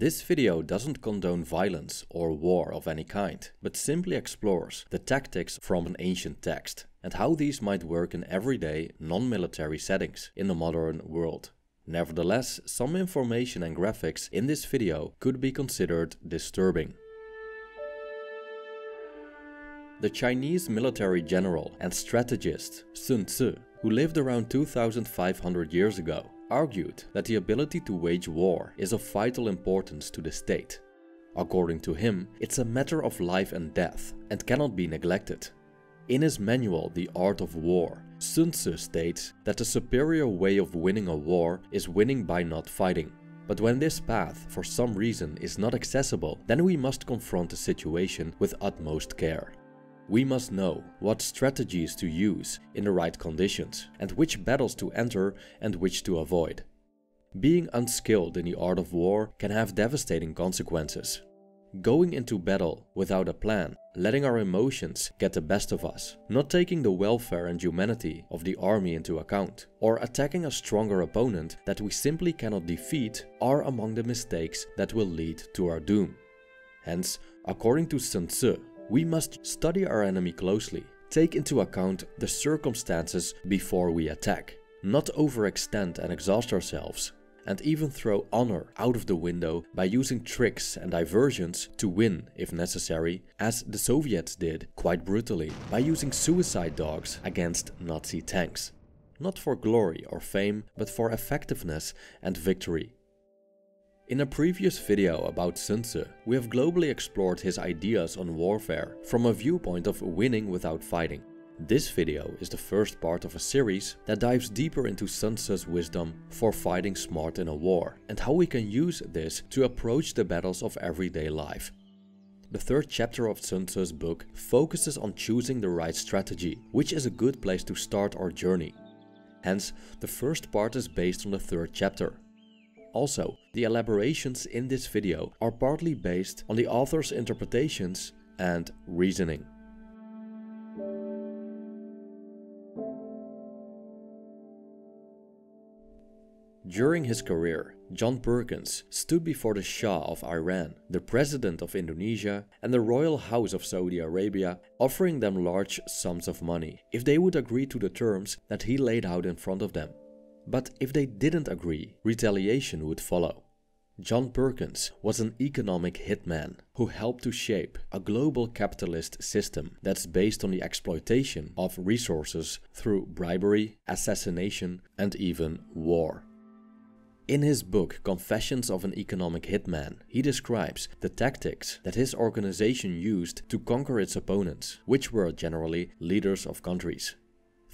This video doesn't condone violence or war of any kind, but simply explores the tactics from an ancient text and how these might work in everyday, non-military settings in the modern world. Nevertheless, some information and graphics in this video could be considered disturbing. The Chinese military general and strategist Sun Tzu, who lived around 2500 years ago, argued that the ability to wage war is of vital importance to the state. According to him, it's a matter of life and death and cannot be neglected. In his manual The Art of War, Sun Tzu states that the superior way of winning a war is winning by not fighting. But when this path, for some reason, is not accessible, then we must confront the situation with utmost care. We must know what strategies to use in the right conditions and which battles to enter and which to avoid. Being unskilled in the art of war can have devastating consequences. Going into battle without a plan, letting our emotions get the best of us, not taking the welfare and humanity of the army into account, or attacking a stronger opponent that we simply cannot defeat are among the mistakes that will lead to our doom. Hence, according to Sun Tzu, we must study our enemy closely, take into account the circumstances before we attack, not overextend and exhaust ourselves, and even throw honor out of the window by using tricks and diversions to win if necessary, as the Soviets did quite brutally by using suicide dogs against Nazi tanks. Not for glory or fame, but for effectiveness and victory. In a previous video about Sun Tzu, we have globally explored his ideas on warfare from a viewpoint of winning without fighting. This video is the first part of a series that dives deeper into Sun Tzu's wisdom for fighting smart in a war and how we can use this to approach the battles of everyday life. The third chapter of Sun Tzu's book focuses on choosing the right strategy, which is a good place to start our journey. Hence, the first part is based on the third chapter. Also, the elaborations in this video are partly based on the author's interpretations and reasoning. During his career, John Perkins stood before the Shah of Iran, the President of Indonesia, and the Royal House of Saudi Arabia, offering them large sums of money if they would agree to the terms that he laid out in front of them. But if they didn't agree, retaliation would follow. John Perkins was an economic hitman who helped to shape a global capitalist system that's based on the exploitation of resources through bribery, assassination, and even war. In his book Confessions of an Economic Hitman, he describes the tactics that his organization used to conquer its opponents, which were generally leaders of countries.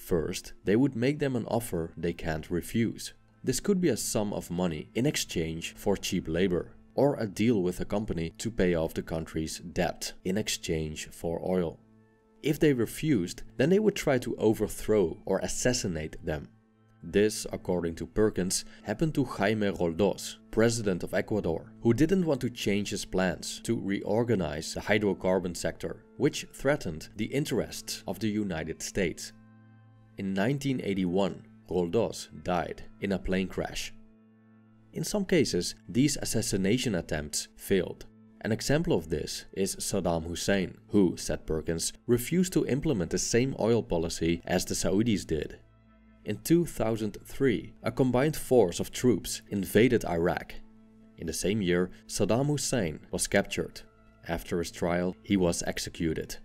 First, they would make them an offer they can't refuse. This could be a sum of money in exchange for cheap labor, or a deal with a company to pay off the country's debt in exchange for oil. If they refused, then they would try to overthrow or assassinate them. This, according to Perkins, happened to Jaime Roldos, president of Ecuador, who didn't want to change his plans to reorganize the hydrocarbon sector, which threatened the interests of the United States. In 1981, Roldos died in a plane crash. In some cases, these assassination attempts failed. An example of this is Saddam Hussein, who, said Perkins, refused to implement the same oil policy as the Saudis did in 2003, a combined force of troops invaded Iraq. In the same year, Saddam Hussein was captured. After his trial, he was executed.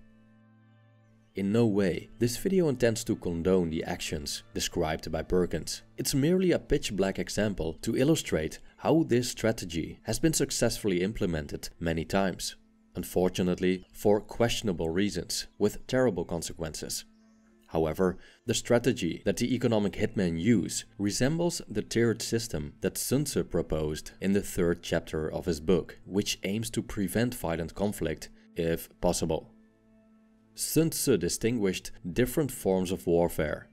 In no way, this video intends to condone the actions described by Perkins. It's merely a pitch black example to illustrate how this strategy has been successfully implemented many times. Unfortunately, for questionable reasons, with terrible consequences. However, the strategy that the economic hitmen use resembles the tiered system that Sun Tzu proposed in the third chapter of his book, which aims to prevent violent conflict if possible. Sun Tzu distinguished different forms of warfare.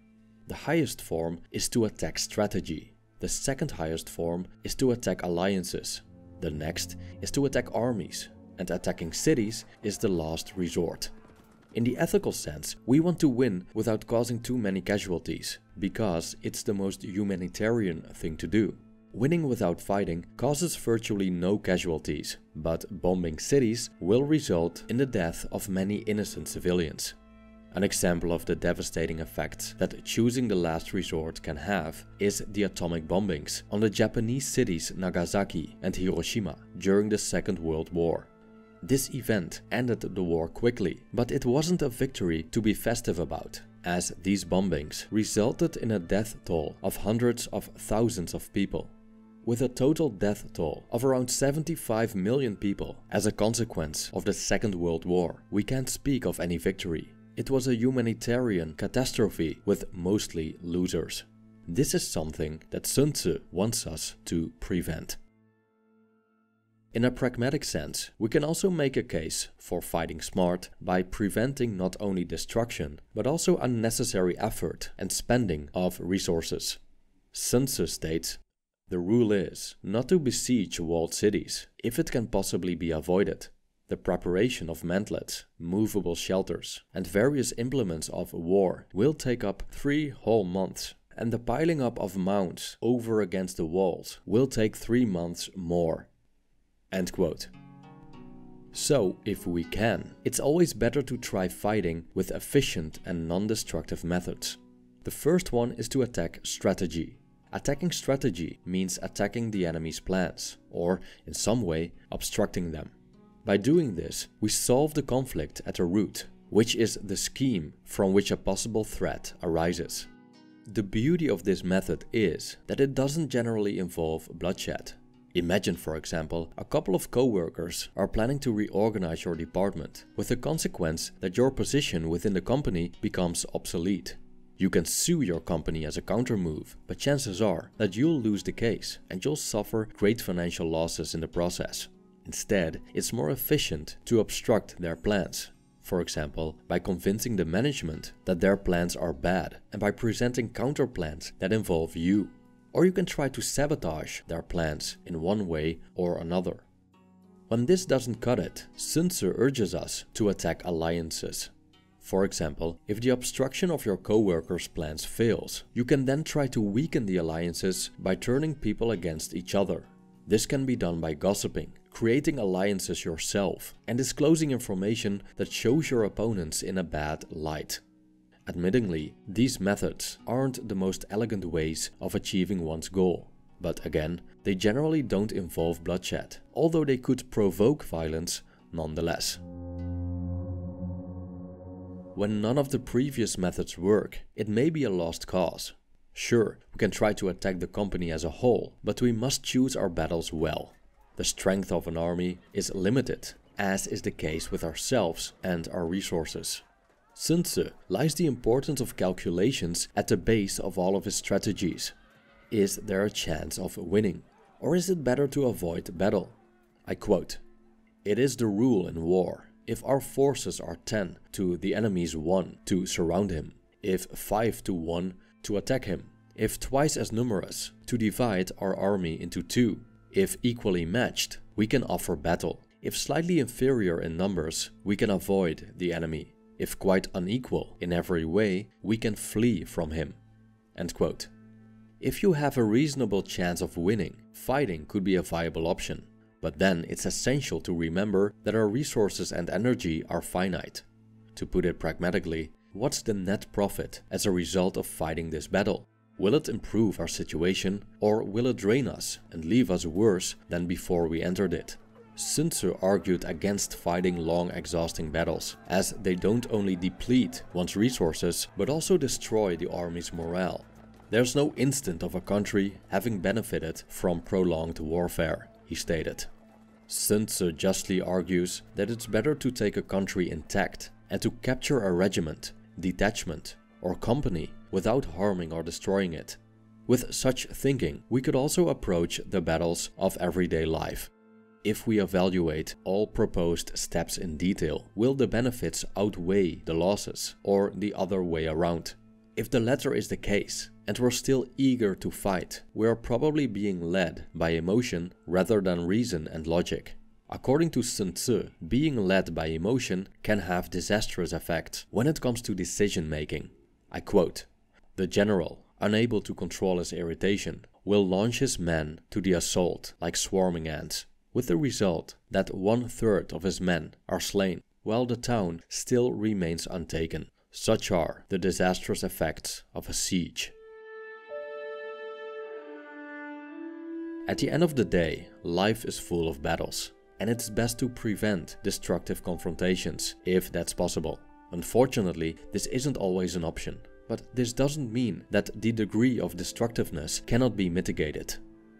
The highest form is to attack strategy. The second highest form is to attack alliances. The next is to attack armies. And attacking cities is the last resort. In the ethical sense, we want to win without causing too many casualties, because it's the most humanitarian thing to do. Winning without fighting causes virtually no casualties, but bombing cities will result in the death of many innocent civilians. An example of the devastating effects that choosing the last resort can have is the atomic bombings on the Japanese cities Nagasaki and Hiroshima during the Second World War. This event ended the war quickly, but it wasn't a victory to be festive about, as these bombings resulted in a death toll of hundreds of thousands of people. With a total death toll of around 75 million people as a consequence of the Second World War, we can't speak of any victory. It was a humanitarian catastrophe with mostly losers. This is something that Sun Tzu wants us to prevent. In a pragmatic sense, we can also make a case for fighting smart by preventing not only destruction, but also unnecessary effort and spending of resources. Sun Tzu states, The rule is not to besiege walled cities, if it can possibly be avoided. The preparation of mantlets, movable shelters, and various implements of war will take up three whole months, and the piling up of mounds over against the walls will take three months more. End quote. So, if we can, it's always better to try fighting with efficient and non-destructive methods. The first one is to attack strategy. Attacking strategy means attacking the enemy's plans, or in some way obstructing them. By doing this, we solve the conflict at the root, which is the scheme from which a possible threat arises. The beauty of this method is that it doesn't generally involve bloodshed, Imagine, for example, a couple of co-workers are planning to reorganize your department, with the consequence that your position within the company becomes obsolete. You can sue your company as a countermove, but chances are that you'll lose the case and you'll suffer great financial losses in the process. Instead, it's more efficient to obstruct their plans. For example, by convincing the management that their plans are bad and by presenting counterplans that involve you or you can try to sabotage their plans in one way or another. When this doesn't cut it, Sun Tzu urges us to attack alliances. For example, if the obstruction of your co-workers' plans fails, you can then try to weaken the alliances by turning people against each other. This can be done by gossiping, creating alliances yourself, and disclosing information that shows your opponents in a bad light. Admittingly, these methods aren't the most elegant ways of achieving one's goal. But again, they generally don't involve bloodshed, although they could provoke violence nonetheless. When none of the previous methods work, it may be a lost cause. Sure, we can try to attack the company as a whole, but we must choose our battles well. The strength of an army is limited, as is the case with ourselves and our resources. Sun Tzu lies the importance of calculations at the base of all of his strategies. Is there a chance of winning? Or is it better to avoid battle? I quote, It is the rule in war. If our forces are 10 to the enemy's 1 to surround him, if 5 to 1 to attack him, if twice as numerous to divide our army into two, if equally matched, we can offer battle. If slightly inferior in numbers, we can avoid the enemy if quite unequal in every way, we can flee from him. If you have a reasonable chance of winning, fighting could be a viable option. But then it's essential to remember that our resources and energy are finite. To put it pragmatically, what's the net profit as a result of fighting this battle? Will it improve our situation or will it drain us and leave us worse than before we entered it? Sun Tzu argued against fighting long exhausting battles, as they don't only deplete one's resources, but also destroy the army's morale. There's no instant of a country having benefited from prolonged warfare, he stated. Sun Tzu justly argues that it's better to take a country intact and to capture a regiment, detachment or company without harming or destroying it. With such thinking, we could also approach the battles of everyday life if we evaluate all proposed steps in detail, will the benefits outweigh the losses or the other way around? If the latter is the case, and we're still eager to fight, we are probably being led by emotion rather than reason and logic. According to Sun Tzu, being led by emotion can have disastrous effects when it comes to decision making. I quote, The general, unable to control his irritation, will launch his men to the assault like swarming ants, with the result that one third of his men are slain, while the town still remains untaken. Such are the disastrous effects of a siege. At the end of the day, life is full of battles, and it's best to prevent destructive confrontations if that's possible. Unfortunately, this isn't always an option, but this doesn't mean that the degree of destructiveness cannot be mitigated.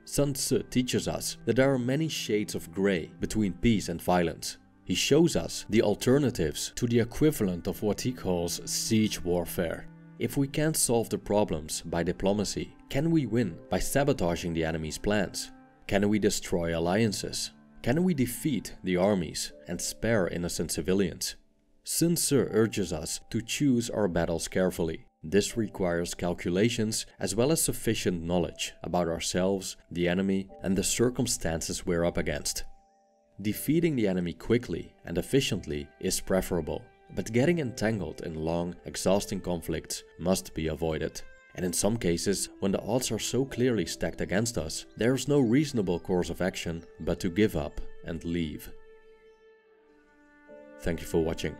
Sun Tzu teaches us that there are many shades of grey between peace and violence. He shows us the alternatives to the equivalent of what he calls siege warfare. If we can't solve the problems by diplomacy, can we win by sabotaging the enemy's plans? Can we destroy alliances? Can we defeat the armies and spare innocent civilians? Sun Tzu urges us to choose our battles carefully this requires calculations as well as sufficient knowledge about ourselves, the enemy, and the circumstances we're up against. Defeating the enemy quickly and efficiently is preferable, but getting entangled in long, exhausting conflicts must be avoided. And in some cases, when the odds are so clearly stacked against us, there is no reasonable course of action but to give up and leave. Thank you for watching.